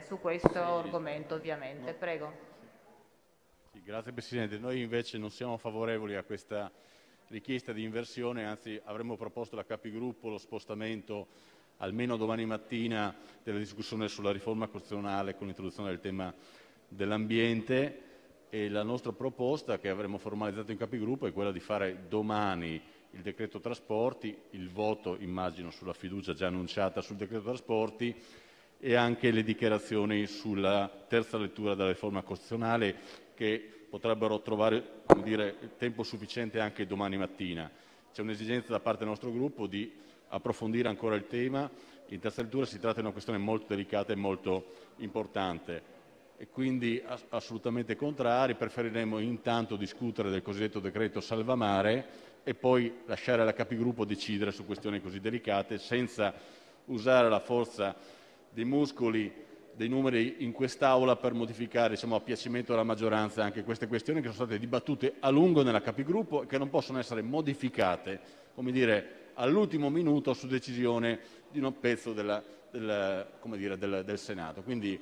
su questo argomento ovviamente. Prego. Sì, grazie Presidente. Noi invece non siamo favorevoli a questa richiesta di inversione, anzi avremmo proposto alla Capigruppo lo spostamento almeno domani mattina della discussione sulla riforma costituzionale con l'introduzione del tema dell'ambiente e la nostra proposta che avremmo formalizzato in Capigruppo è quella di fare domani il decreto trasporti, il voto immagino sulla fiducia già annunciata sul decreto trasporti e anche le dichiarazioni sulla terza lettura della riforma costituzionale che potrebbero trovare dire, tempo sufficiente anche domani mattina. C'è un'esigenza da parte del nostro gruppo di approfondire ancora il tema. In terza lettura si tratta di una questione molto delicata e molto importante e quindi assolutamente contrari. Preferiremmo intanto discutere del cosiddetto decreto salvamare e poi lasciare alla Capigruppo decidere su questioni così delicate senza usare la forza dei muscoli dei numeri in quest'Aula per modificare diciamo, a piacimento della maggioranza anche queste questioni che sono state dibattute a lungo nella Capigruppo e che non possono essere modificate dire, all'ultimo minuto su decisione di un pezzo della, del, dire, del, del Senato. Quindi,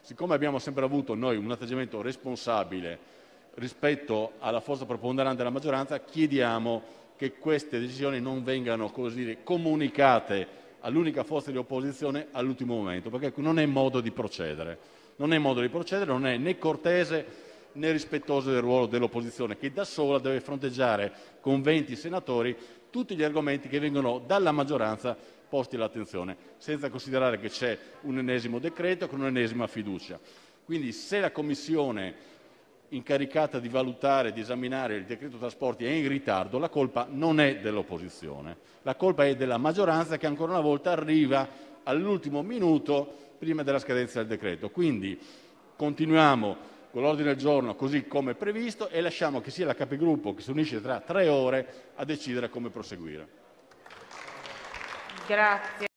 siccome abbiamo sempre avuto noi un atteggiamento responsabile rispetto alla forza preponderante della maggioranza, chiediamo che queste decisioni non vengano così comunicate all'unica forza di opposizione all'ultimo momento, perché non è modo di procedere. Non è modo di procedere, non è né cortese né rispettoso del ruolo dell'opposizione, che da sola deve fronteggiare con 20 senatori tutti gli argomenti che vengono dalla maggioranza posti all'attenzione, senza considerare che c'è un ennesimo decreto con un'ennesima fiducia. Quindi se la Commissione incaricata di valutare, di esaminare il decreto trasporti è in ritardo, la colpa non è dell'opposizione, la colpa è della maggioranza che ancora una volta arriva all'ultimo minuto prima della scadenza del decreto. Quindi continuiamo con l'ordine del giorno così come previsto e lasciamo che sia la Capigruppo che si unisce tra tre ore a decidere come proseguire. Grazie.